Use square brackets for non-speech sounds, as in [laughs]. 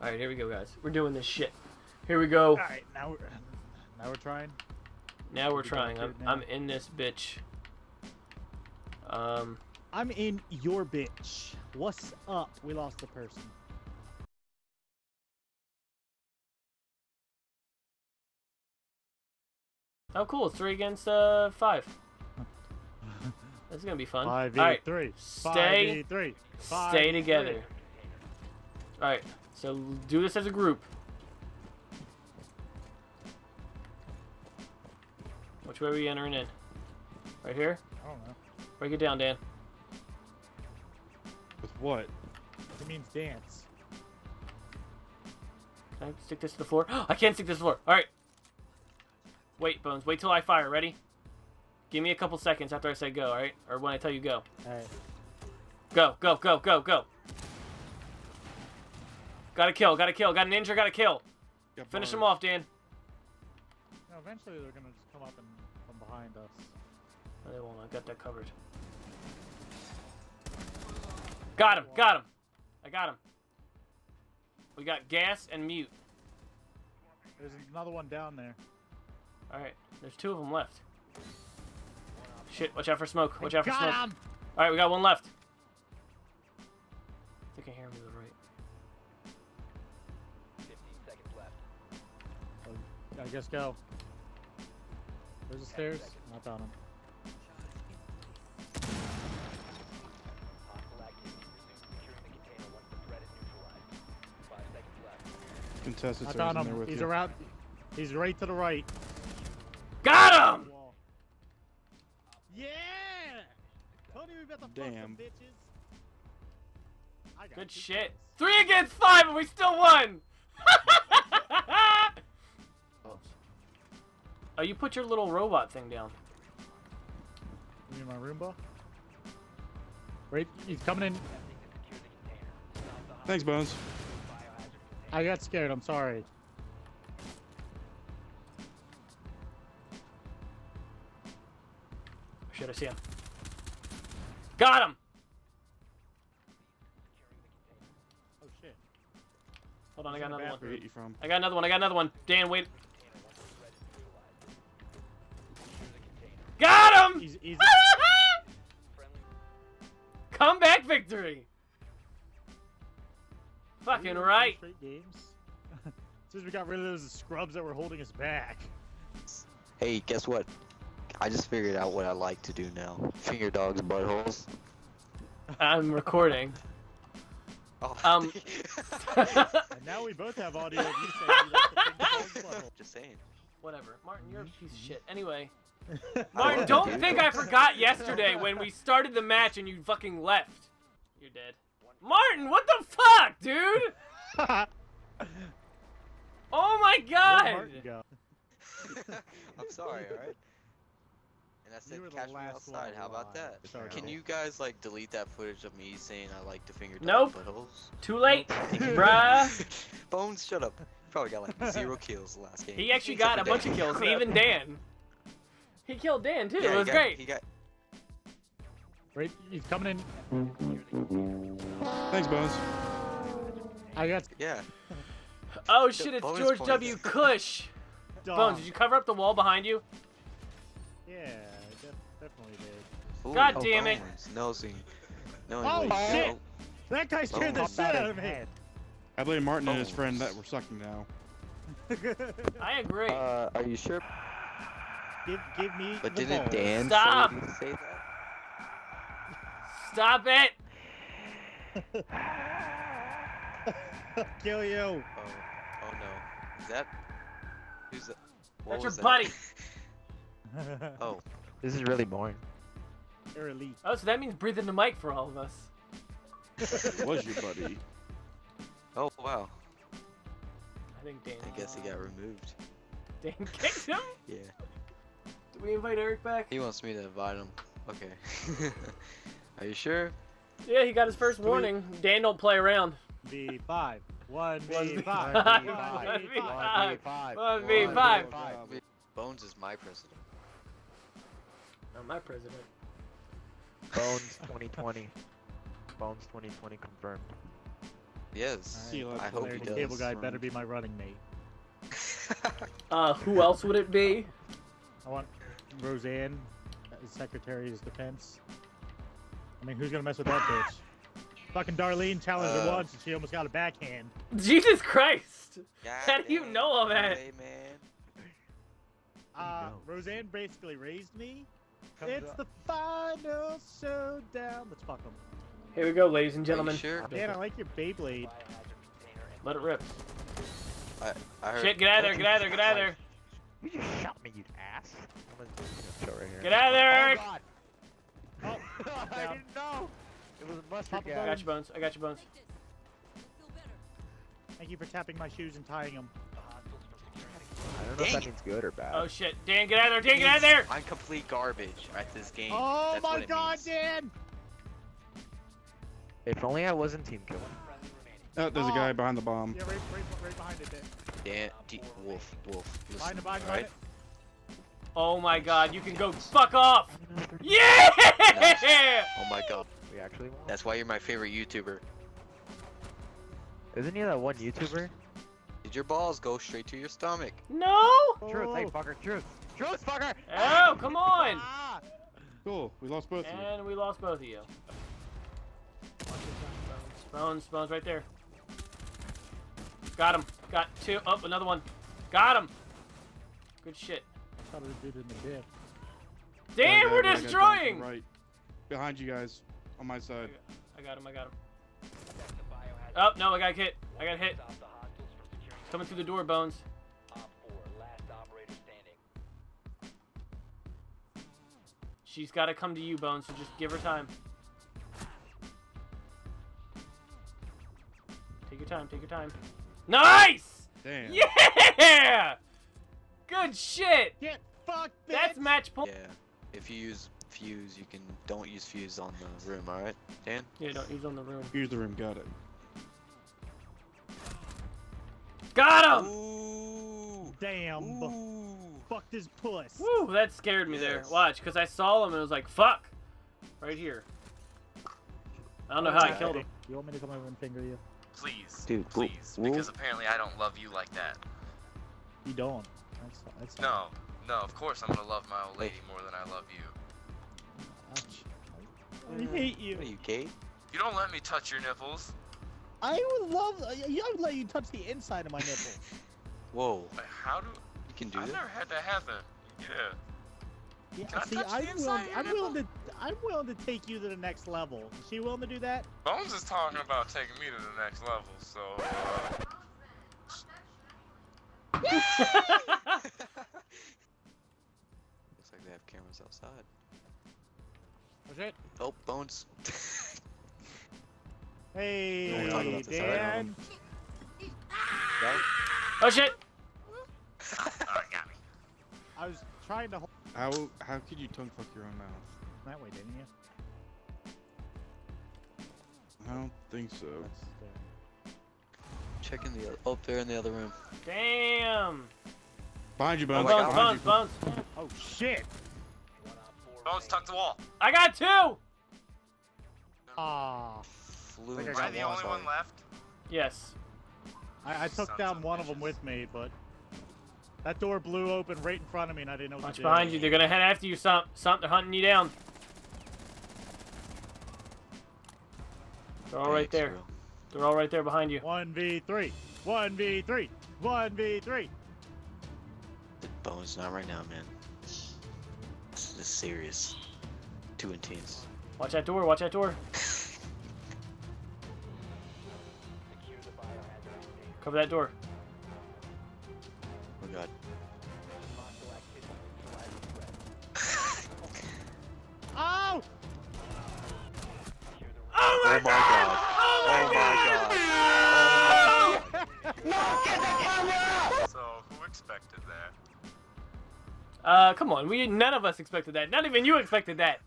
All right, here we go, guys. We're doing this shit. Here we go. All right, now we're now we're trying. Now we're We trying. I'm. I'm in this bitch. Um, I'm in your bitch. What's up? We lost a person. oh cool, three against uh five. [laughs] This is gonna be fun. Five All right, three. stay- three. stay together. All right, so do this as a group. Which way are we entering in? Right here. I don't know. Break it down, Dan. With what? It means dance. Can I stick this to the floor? [gasps] I can't stick this to the floor. All right. Wait, Bones. Wait till I fire. Ready? Give me a couple seconds after I say go, all right? Or when I tell you go. All right. Go, go, go, go, go. Got to kill. Got to kill. Got a ninja. Got to kill. Got Finish him off, Dan. No, eventually they're gonna just come up and from behind us. No, they won't. I got that covered. Got him. Got him. I got him. We got gas and mute. There's another one down there. All right. There's two of them left. Shit. Watch out for smoke. Watch out for Got smoke. him! All right, we got one left. I think I hear him I guess go. There's the stairs. Not down him. Hostile activity. Resume securing the container once the threat is neutralized. Five seconds left. Contested Not service down there him. with He's you. around. He's right to the right. Got him! Wall. Yeah! Tony, we about to fuck Damn. some bitches. I got Good shit. kills. Three against five, and we still won. [laughs] oh, you put your little robot thing down. You mean my Roomba? Wait, he's coming in. Attempting to secure the container. Stop the Thanks, Bones. hostile biohazard container. I got scared. I'm sorry. Should I see him? Got him! Oh shit. Hold on, I got another one. Where get you from? I got another one. I got another one. Dan, wait. Friendly [laughs] Comeback victory. Fucking we won two right. Straight games. [laughs] Since we got rid of those scrubs that were holding us back. Hey, guess what? I just figured out what I like to do now. Finger dogs' buttholes. I'm recording. [laughs] Oh. Um, And now we both have audio of you saying you like the pink dog's butthole. just saying. Whatever. Martin, you're a mm-hmm. piece of shit. Anyway. [laughs] Martin, don't think I forgot yesterday when we started the match and you fucking left. You're dead. Martin, what the fuck, dude? [laughs] Oh my god! Martin go? [laughs] I'm sorry, alright? And I said You catch me outside, how about that? Sorry. Can you guys like delete that footage of me saying I like to finger dog Nope. buttholes? Too late, bruh. Bones, shut up. Probably got like zero kills the last game. He actually Except got a for bunch of kills, even Dan. He killed Dan too. Yeah, it he was got- great. He got Right, he's coming in. Thanks, Bones. I got yeah. Oh shit, it's bonus George points. W. Cush. [laughs] Bones, did you cover up the wall behind you? Yeah, I def- definitely did. Ooh, God oh, damn it. Bones. No, see. No, Oh, shit. no. That guy scared the shit out of me. I blame Martin and his friend that we're sucking now. [laughs] I agree. Uh, are you sure? give, give me But the didn't ball. Dan Stop. say, say that? Stop it! [laughs] Kill you. Oh, oh no. Is that? Who's that? What That's your was that? buddy. [laughs] Oh, This is really boring. You're elite. Oh, so that means breathing the mic for all of us. Was your buddy. Wow. I think Dan. I guess he got removed. [laughs] Dan kicked him. [laughs] Yeah. Did we invite Eric back? He wants me to invite him. Okay. [laughs] Are you sure? Yeah, he got his first Three. warning. Dan don't play around. V five. One One V V five. five. One One V V five. five. five. One v five. Bones is my president. Not my president. Bones 2020. Bones 2020 confirmed. Yes. See you I hope he the does. cable guy better be my running mate. [laughs] Uh, who else would it be? I want Roseanne as Secretary of Defense. I mean, who's gonna mess with that [laughs] bitch? Fucking Darlene challenged her Uh. once and she almost got a backhand. Jesus Christ! God How do you know all that? Hey, man. Uh, know? Roseanne basically raised me. Comes it's up. the final showdown. Let's fuck them. Here we go, ladies and Are you gentlemen. sure? Dan, I like your Beyblade. Biohazard container and Let it rip. I heard. Shit, get out of there, get out of there, get out of there. You just shot me, you ass. I'm gonna show right here. Get out of there, Oh, God. [laughs] Oh, I didn't know. It was a mustard Papa I got your bones, I got your bones. Thank you for tapping my shoes and tying them. the hostiles from securing I don't know if that means good or bad. Oh shit, Dan, get out of there, Dan, get out of there! I'm complete garbage at this game. Oh That's my what it god, means. Dan! If only I wasn't team killer. friendly remaining. Oh, there's a guy behind the bomb. Yeah, right, right, right behind it, Dan. Dan, D- Wolf, Wolf. Behind Listen, behind it, alright? behind it. Oh my god, you can go fuck off! Yeah! Oh my god. We actually won. That's why you're my favorite YouTuber. Isn't he that one YouTuber? Did your balls go straight to your stomach? No! Truth, hey fucker, truth. Truth, fucker! Oh, come on! [laughs] Cool. We lost both of you. And we lost both of you. Bones, bones, bones right there. Got him. Got two. Oh, another one. Got him. Good shit. Shot a dude in the dick. Damn, That we're guy- that guy down to the destroying! Right. Behind you guys. On my side. I got him, I got him. Protect the biohazard Oh, no, I got hit. I got hit. Stop the hostiles from securing Coming through the door, Bones. Op 4, last operator standing. She's got to come to you, Bones, so just give her time. Time, take your time. Nice! Damn. Yeah! Good shit! Get fucked, bitch! That's match point. Yeah. If you use fuse, you can. Don't use fuse on the room, alright? Dan? Yeah, don't use on the room. Use the room. Got it. Got him! Ooh! Damn. Ooh! Fucked his puss. Woo, that scared me there. Watch, because I saw him and it was like, fuck! Right here. I don't know oh, how I killed I him. You want me to come over and finger you? Please, Dude, wh- please, wh- because apparently I don't love you like that. You don't. That's, that's No, no, of course I'm gonna love my old lady more than I love you. I hate you. What are you, gay? You don't let me touch your nipples. I would love. You. I would let you touch the inside of my nipple. [laughs] Whoa. How do You can do I've that? never had that happen. Yeah. Yeah, Can see, I am willing. I'm willing to. I'm willing to take you to the next level. Is she willing to do that? Bones is talking about taking me to the next level, so uh, Looks like they have cameras outside. Was it? Oh, bones. [laughs] Hey, Don't talk about this, alright? Dan. oh shit! [laughs] alright, got me. I was trying to hold How how could you tongue fuck your own mouth? that way, didn't you? I don't think so. That's, Checking the. Oh, they're in the other room. Damn! Behind you, Bones. my bones, bones, Behind bones. oh shit! One Op 4 Bones, tuck the wall. I got two! Ah, Flew Think I Am into I the only wall. one left? Yes. I, I took Sons down of one of them bitches. with me, but that door blew open right in front of me, and I didn't know what Watch to do. behind you. They're gonna head after you, Sump. Sump, they're hunting you down. They're all right there. They're all right there behind you. One v three. One v three. One v three. Bones, not right now, man. This is serious. Too intense. Watch that door. Watch that door. Secure the biohazard container. Cover that door. Oh! Secure the room. Oh my, Oh my god. Oh my god. [laughs] So who expected that? Uh, come on. We none of us expected that. Not even you expected that.